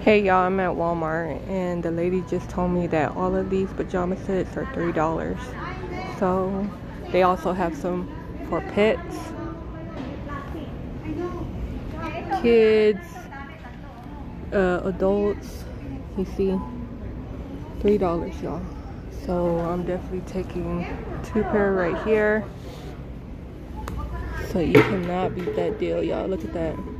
Hey y'all, I'm at Walmart and the lady just told me that all of these pajama sets are $3. So they also have some for pets, kids, uh, adults. You see, $3 y'all. So I'm definitely taking two pair right here. So you cannot beat that deal y'all. Look at that.